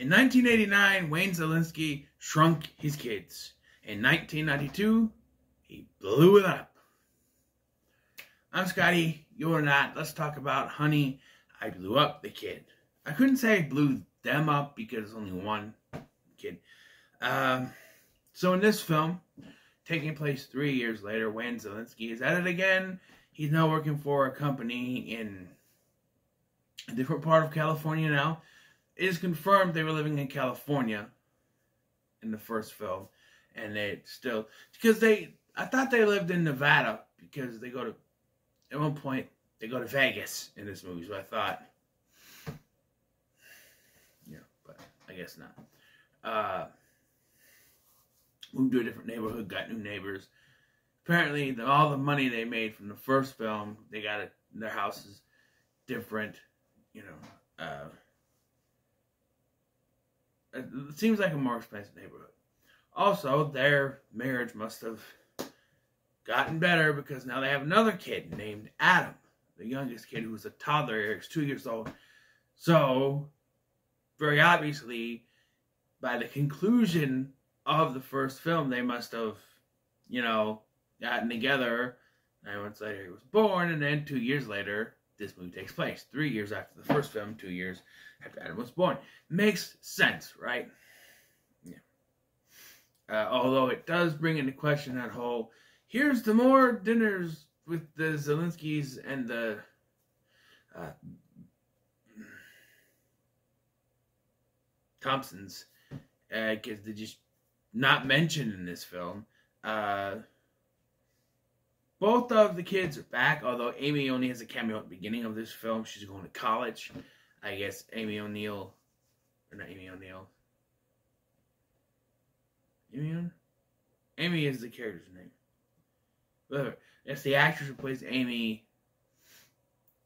In 1989, Wayne Szalinski shrunk his kids. In 1992, he blew it up. I'm Scotty, you're not. Let's talk about Honey, I Blew Up the Kid. I couldn't say I blew them up because only one kid. Um, so in this film, taking place three years later, Wayne Szalinski is at it again. He's now working for a company in a different part of California now. It is confirmed they were living in California in the first film, and they still because they I thought they lived in Nevada because they go to at one point they go to Vegas in this movie, so I thought yeah, but I guess not. Uh, moved to a different neighborhood, got new neighbors. Apparently, the, all the money they made from the first film, they got it. Their house is different, you know. Uh, it seems like a more expensive neighborhood. Also, their marriage must have gotten better because now they have another kid named Adam, the youngest kid who's a toddler. He's two years old. So, very obviously, by the conclusion of the first film, they must have, you know, gotten together. Nine months later, he was born, and then two years later, this movie takes place. Three years after the first film, two years after Adam was born. Makes sense, right? Yeah. Uh, although it does bring into question that whole here's the more dinners with the Szalinskis and the uh, Thompsons because uh, they just not mentioned in this film. Uh, both of the kids are back, although Amy only has a cameo at the beginning of this film. She's going to college. I guess Amy O'Neill, or not Amy O'Neill. Amy? Amy is the character's name. Whatever. Yes, the actress who plays Amy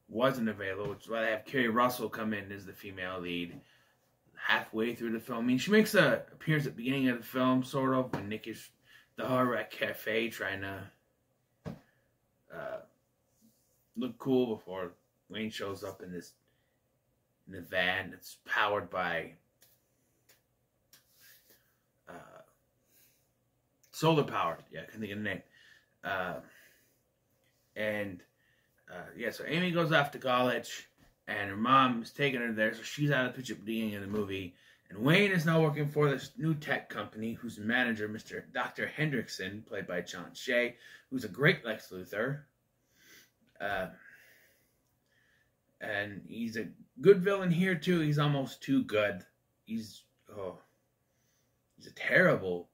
wasn't available, which is why they have Keri Russell come in as the female lead halfway through the film. I mean, she makes a appearance at the beginning of the film, sort of, when Nick is the Hard Rock Cafe trying to uh, look cool before Wayne shows up in this in the van that's powered by uh, solar powered. Yeah, I can think of the name. Uh, and uh, yeah, so Amy goes off to college and her mom is taking her there, so she's out of the picture beginning of the movie. And Wayne is now working for this new tech company, whose manager, Mr. Dr. Hendrickson, played by John Shea, who's a great Lex Luthor. Uh, and he's a good villain here too. He's almost too good. He's oh, he's a terrible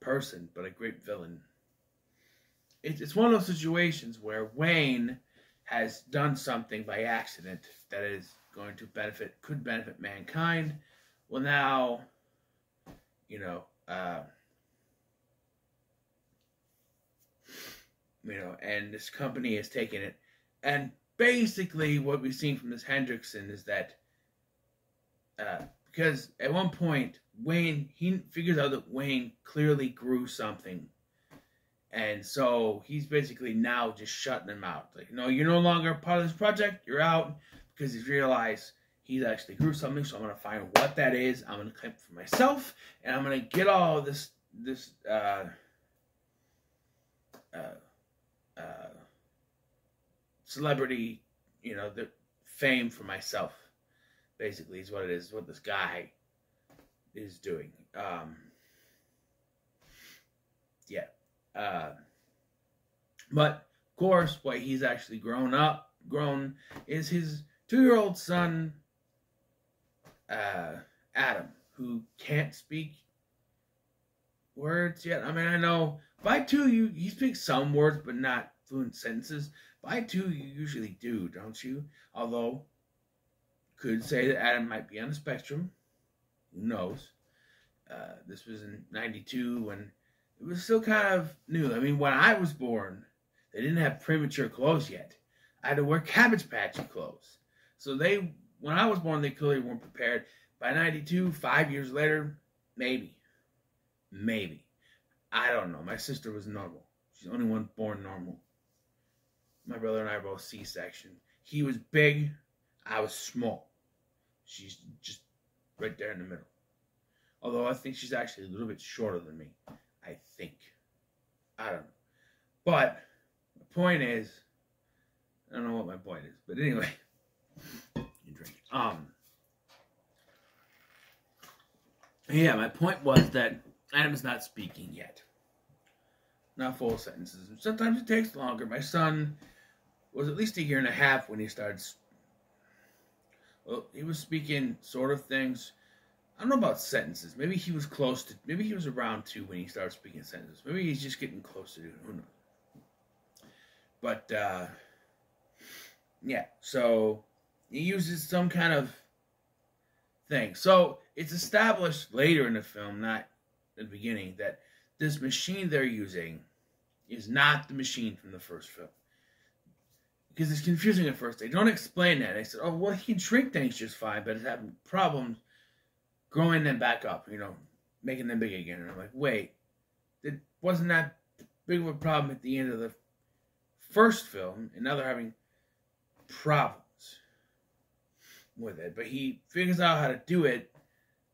person, but a great villain. It's it's one of those situations where Wayne has done something by accident that is going to benefit, could benefit mankind. Well, now, you know, uh, you know, and this company has taken it. And basically, what we've seen from this Hendrickson is that, uh, because at one point, Wayne, he figures out that Wayne clearly grew something and so he's basically now just shutting them out. Like, no, you're no longer part of this project. You're out because he's realized he's actually grew something. So I'm gonna find what that is. I'm gonna claim for myself, and I'm gonna get all this this uh, uh, uh, celebrity, you know, the fame for myself. Basically, is what it is. What this guy is doing. Um, yeah. Uh, but of course, what he's actually grown up, grown, is his two-year-old son, uh, Adam, who can't speak words yet. I mean, I know by two you he speaks some words, but not fluent sentences. By two you usually do, don't you? Although could say that Adam might be on the spectrum. Who knows? Uh, this was in '92 when it was still kind of new. I mean, when I was born, they didn't have premature clothes yet. I had to wear Cabbage Patch clothes. So they, when I was born, they clearly weren't prepared. By 92, five years later, maybe. Maybe. I don't know. My sister was normal. She's the only one born normal. My brother and I are both C-section. He was big. I was small. She's just right there in the middle. Although I think she's actually a little bit shorter than me. I think. I don't know. But the point is, I don't know what my point is, but anyway, you drink. Um. Yeah, my point was that Adam is not speaking yet. Not full sentences. Sometimes it takes longer. My son was at least a year and a half when he started. Well, he was speaking sort of things. I don't know about sentences. Maybe he was close to. Maybe he was around two when he started speaking sentences. Maybe he's just getting close to it. Who knows? But uh, yeah, so he uses some kind of thing. So it's established later in the film, not the beginning, that this machine they're using is not the machine from the first film. Because it's confusing at first. They don't explain that. They said, oh, well, he can shrink things just fine, but it's having problems growing them back up, you know, making them big again. And I'm like, wait, it wasn't that big of a problem at the end of the first film, and now they're having problems with it. But he figures out how to do it,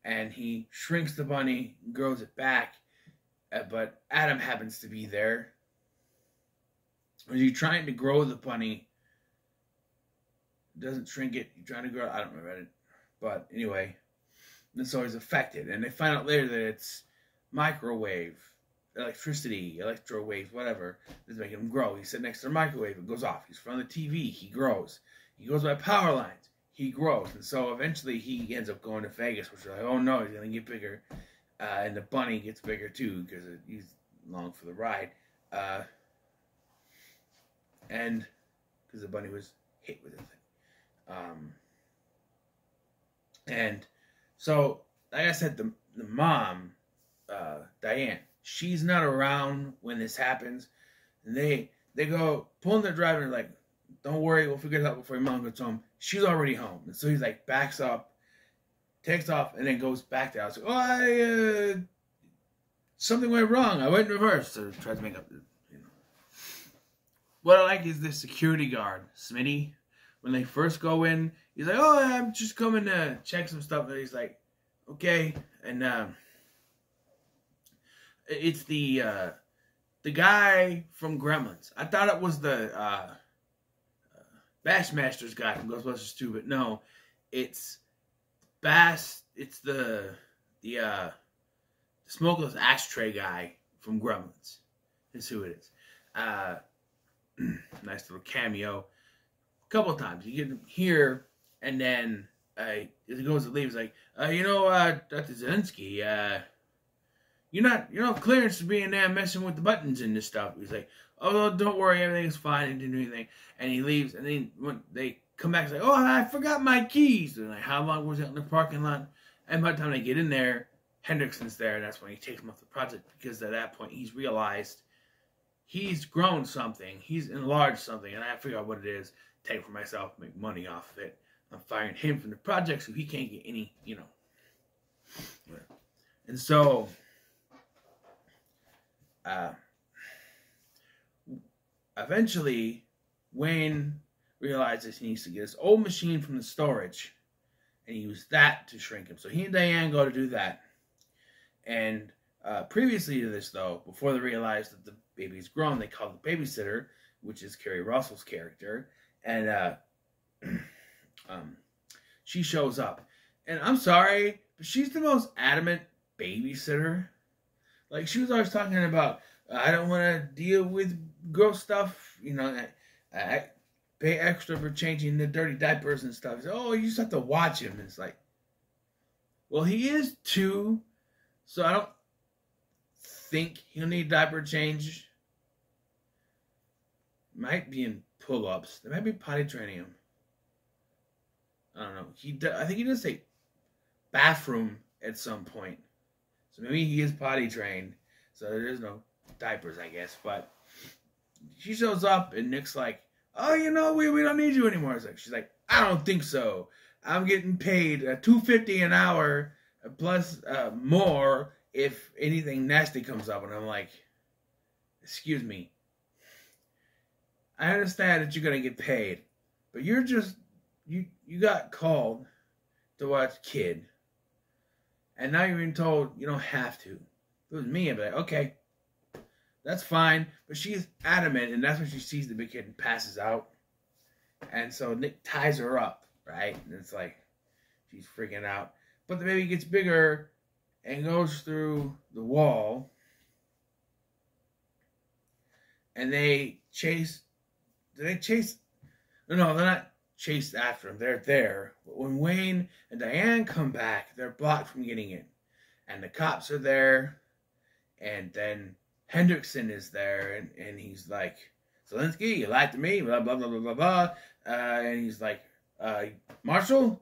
and he shrinks the bunny, grows it back. Uh, but Adam happens to be there. Is he trying to grow the bunny? Doesn't shrink it. He's trying to grow. I don't remember it. But anyway, so he's affected. And they find out later that it's microwave, electricity, electro waves, whatever, that's making him grow. He's sitting next to the microwave. It goes off. He's from the TV. He grows. He goes by power lines. He grows. And so eventually he ends up going to Vegas, which is like, oh no, he's to get bigger. Uh, and the bunny gets bigger too because he's long for the ride. Uh, and because the bunny was hit with a thing. Um, and so, like I said, the, the mom, uh, Diane, she's not around when this happens. And they they go pulling the driver like, don't worry, we'll figure it out before your mom gets home. She's already home. And so he's like backs up, takes off, and then goes back. I was like, oh, I, uh, something went wrong. I went in reverse. So tries to make up, you know. What I like is the security guard, Smitty. When they first go in, he's like, oh, I'm just coming to check some stuff. And he's like, okay. And um, it's the uh, the guy from Gremlins. I thought it was the uh, Bassmasters guy from Ghostbusters 2, but no, it's Bass. It's the the uh, the smokeless ashtray guy from Gremlins. Is who it is. Uh, nice little cameo. A couple times you get him here, and then uh, as he goes to leave, he's like, uh, you know, uh, Dr. Szalinski, uh, you're not, you're not clearance to being there messing with the buttons and this stuff. He's like, oh, don't worry, everything's fine. He didn't do anything. And he leaves, and then when they come back, it's like, oh, I forgot my keys. And like, how long was it in the parking lot? And by the time they get in there, Hendrickson's there, and that's when he takes him off the project because at that point he's realized he's grown something, he's enlarged something, and I figure out what it is, take for myself, make money off of it. I'm firing him from the project so he can't get any, you know. And so, uh, eventually, Wayne realizes he needs to get his old machine from the storage and use that to shrink him. So he and Diane go to do that. And uh, previously to this, though, before they realize that the baby's grown, they call the babysitter, which is Keri Russell's character, and uh, um, she shows up. And I'm sorry, but she's the most adamant babysitter. Like she was always talking about, I don't want to deal with gross stuff. You know, I, I, pay extra for changing the dirty diapers and stuff. oh, you just have to watch him. It's like, well, he is two, so I don't think he'll need diaper change. Might be in pull-ups. They might be potty training him. I don't know. He, I think he does say bathroom at some point. So maybe he is potty trained. So there is no diapers, I guess. But she shows up and Nick's like, "Oh, you know, we we don't need you anymore." It's like she's like, "I don't think so. I'm getting paid uh, two fifty an hour uh, plus uh, more if anything nasty comes up." And I'm like, "Excuse me. I understand that you're gonna get paid, but you're just you you got called to watch Kid, And now you're being told you don't have to. If it was me, I'd be like, okay, that's fine. But she's adamant, and that's when she sees the big kid and passes out. And so Nick ties her up, right? And it's like she's freaking out. But the baby gets bigger and goes through the wall. And they chase. Do they chase? No, no, they're not chased after him. They're there. But when Wayne and Diane come back, they're blocked from getting in. And the cops are there. And then Hendrickson is there. And, and he's like, Szalinski, you lied to me, blah, blah, blah, blah, blah, blah. Uh, and he's like, uh, Marshall,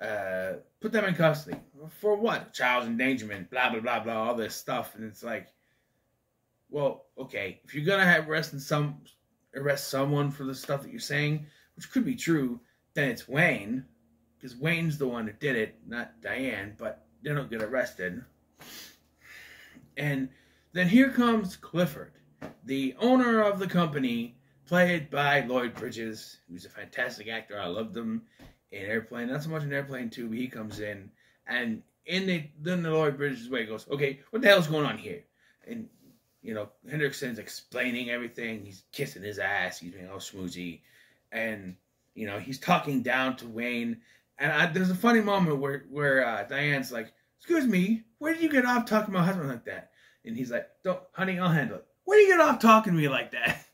uh, put them in custody. For what? Child's endangerment, blah, blah, blah, blah, all this stuff. And it's like, well, okay, if you're going to have arresting some, arrest someone for the stuff that you're saying, which could be true, then it's Wayne, because Wayne's the one that did it, not Diane, but they don't get arrested. And then here comes Clifford, the owner of the company, played by Lloyd Bridges, who's a fantastic actor. I loved him in Airplane, not so much in Airplane 2, but he comes in, and in the, then the Lloyd Bridges way goes, okay, what the hell's going on here? And you know, Hendrickson's explaining everything. He's kissing his ass. He's being all schmoozy. And, you know, he's talking down to Wayne. And I, there's a funny moment where, where uh, Diane's like, excuse me, where did you get off talking to my husband like that? And he's like, don't, honey, I'll handle it. Where do you get off talking to me like that?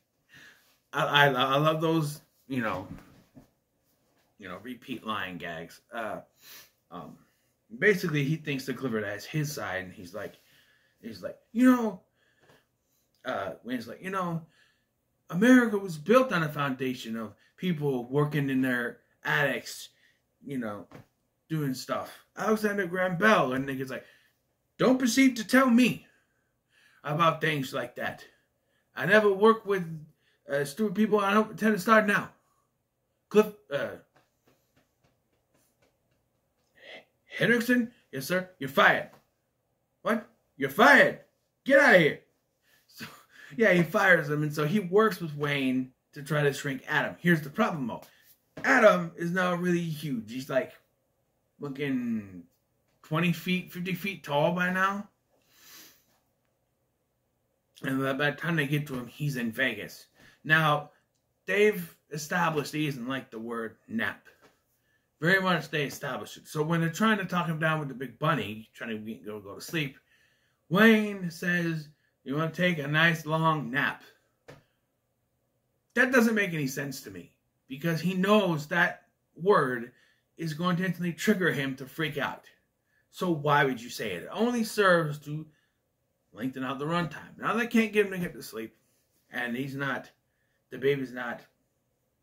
I, I, I love those, you know, you know, repeat line gags. Uh, um, basically, he thinks that Clifford has his side, and he's like, he's like, you know, uh, Wayne's like, you know, America was built on a foundation of people working in their attics, you know, doing stuff. Alexander Graham Bell and niggas like, don't proceed to tell me about things like that. I never work with uh, stupid people. I don't intend to start now. Cliff, uh, Hendrickson, yes sir, you're fired. What? You're fired. Get out of here So yeah, he fires him, and so he works with Wayne to try to shrink Adam. Here's the problem, though. Adam is now really huge. He's like looking 20 feet, 50 feet tall by now. And by the time they get to him, he's in Vegas. Now, they've established he isn't like the word nap. Very much they established it. So when they're trying to talk him down with the big bunny, trying to go, go to sleep, Wayne says, you want to take a nice long nap. That doesn't make any sense to me because he knows that word is going to instantly trigger him to freak out. So why would you say it? It only serves to lengthen out the runtime. Now they can't get him to get to sleep, and he's not, the baby's not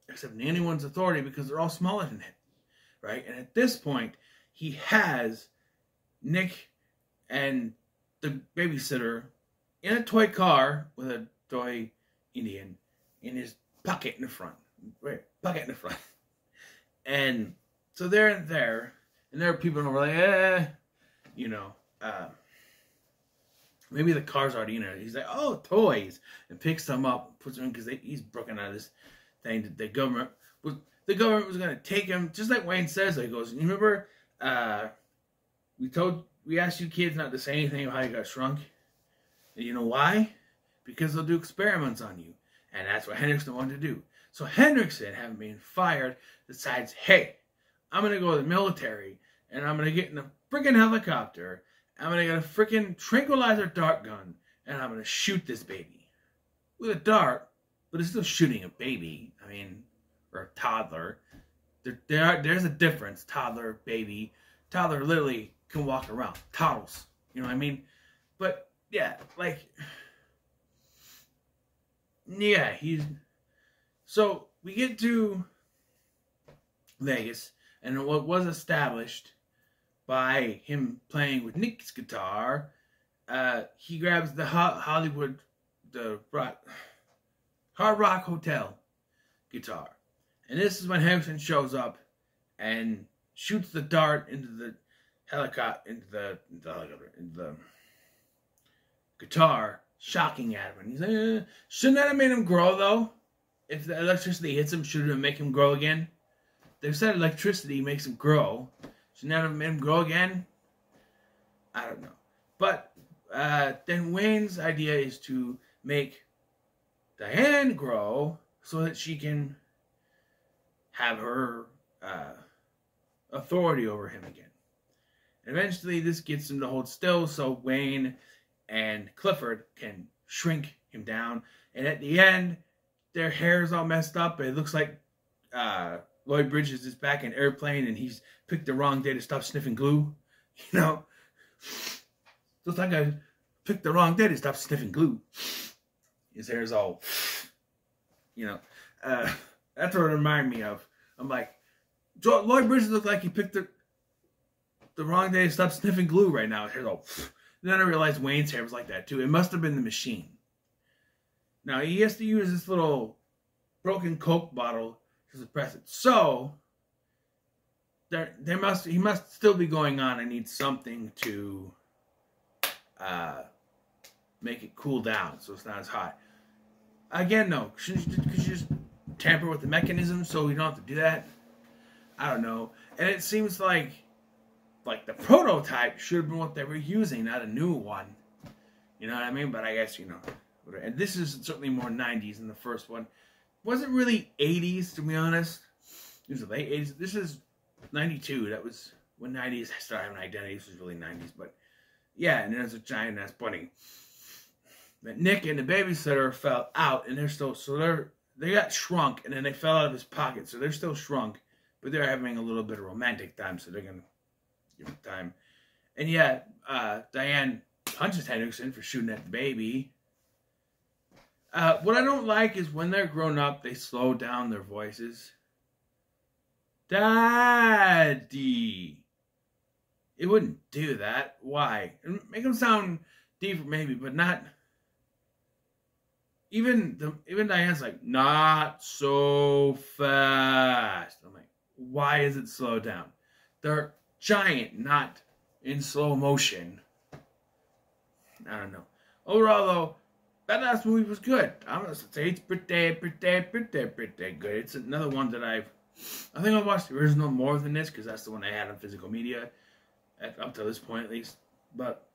accepting anyone's authority because they're all smaller than him, right? And at this point, he has Nick and the babysitter in a toy car with a toy Indian in his pocket in the front. Right, pocket in the front. And so they're there, and there are people are like, eh, you know, uh, maybe the car's already in there. He's like, oh, toys, and picks them up, puts them in because he's broken out of this thing that the government was. The government was going to take him, just like Wayne says. He goes, you remember, uh, we told, we asked you kids not to say anything about how you got shrunk. You know why? Because they'll do experiments on you. And that's what Hendrickson wanted to do. So Hendrickson, having been fired, decides, hey, I'm going to go to the military and I'm going to get in a freaking helicopter. I'm to get a freaking tranquilizer dart gun and I'm to shoot this baby. With a dart, but it's still shooting a baby. I mean, or a toddler. There, there are, there's a difference. Toddler, baby. Toddler literally can walk around. Toddles. You know what I mean? But yeah, like, yeah, he's. So we get to Vegas, and what was established by him playing with Nick's guitar, uh, he grabs the Hollywood, the rock, Hard Rock Hotel guitar. And this is when Harrison shows up and shoots the dart into the helicopter, into the, the helicopter, into the guitar, shocking. And he's like, eh, shouldn't that have made him grow though? If the electricity hits him, shouldn't it make him grow again? They said electricity makes him grow. Shouldn't that have made him grow again? I don't know. But uh, then Wayne's idea is to make Diane grow so that she can have her uh, authority over him again. And eventually, this gets him to hold still so Wayne and Clifford can shrink him down. And at the end, their hair is all messed up. It looks like uh, Lloyd Bridges is back in airplane and he's picked the wrong day to stop sniffing glue. You know, looks like I picked the wrong day to stop sniffing glue. His hair's all, you know, uh, that's what it reminded me of. I'm like, Lloyd Bridges looked like he picked the the wrong day to stop sniffing glue right now. His hair's all. Then I realized Wayne's hair was like that too. It must have been the machine. Now he has to use this little broken Coke bottle to suppress it. So there, there must he must still be going on. I need something to uh, make it cool down so it's not as hot. Again, no. Could you, could you just tamper with the mechanism so we don't have to do that? I don't know. And it seems like like the prototype should have been what they were using, not a new one. You know what I mean? But I guess you know. And this is certainly more 90s than the first one. Wasn't really 80s to be honest. It was the late 80s. This is 92. That was when 90s I started having identities. This was really 90s, but yeah. And there's a giant ass bunny. But Nick and the babysitter fell out, and they're still so they're they got shrunk, and then they fell out of his pocket, so they're still shrunk, but they're having a little bit of romantic time, so they're gonna give him time. And yeah, uh, Diane punches Hendrickson for shooting at the baby. Uh, what I don't like is when they're grown up, they slow down their voices. Daddy. It wouldn't do that. Why? Make them sound deeper, maybe, but not. Even the even Diane's like not so fast. I'm like, why is it slowed down? They're giant, not in slow motion. I don't know. Overall, though, that last movie was good. Gonna say it's pretty, pretty, pretty, pretty good. It's another one that I've. I think I watched the original more than this because that's the one I had on physical media, at, up to this point at least. But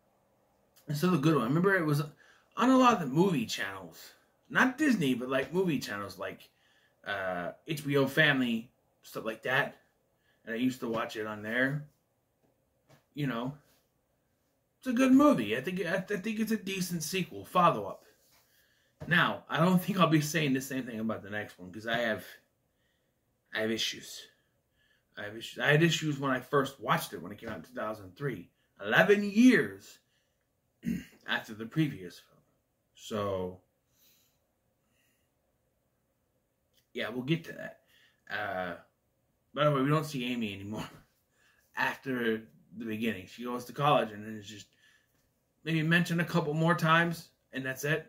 it's still a good one. I remember it was on a lot of the movie channels, not Disney, but like movie channels like uh, HBO Family stuff like that. And I used to watch it on there. You know, it's a good movie. I think I think it's a decent sequel, follow up. Now, I don't think I'll be saying the same thing about the next one because I have I have issues. I have issues. I had issues when I first watched it when it came out in 2003. 11 years after the previous film. So yeah, we'll get to that. Uh, by the way, we don't see Amy anymore after the beginning. She goes to college and then it's just maybe mentioned a couple more times and that's it.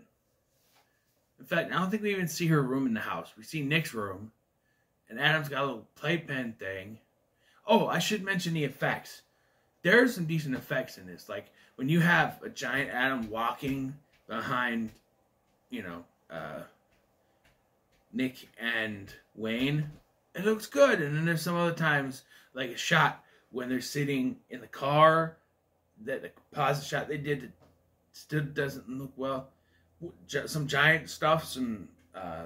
In fact, I don't think we even see her room in the house. We see Nick's room, and Adam's got a little playpen thing. Oh, I should mention the effects. There are some decent effects in this. Like when you have a giant Adam walking behind, you know, uh, Nick and Wayne, it looks good. And then there's some other times, like a shot when they're sitting in the car, that the composite shot they did still doesn't look well some giant stuff, some uh,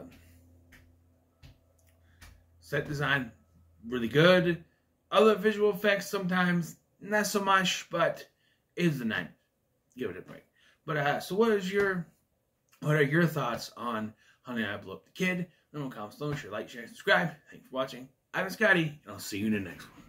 set design really good. Other visual effects sometimes not so much, but is the night. Give it a break. But uh, so what is your what are your thoughts on Honey I Blew Up the Kid? No comments below. Sure, like, share, subscribe. Thanks for watching. I'm Scotty, and I'll see you in the next one.